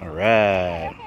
All right.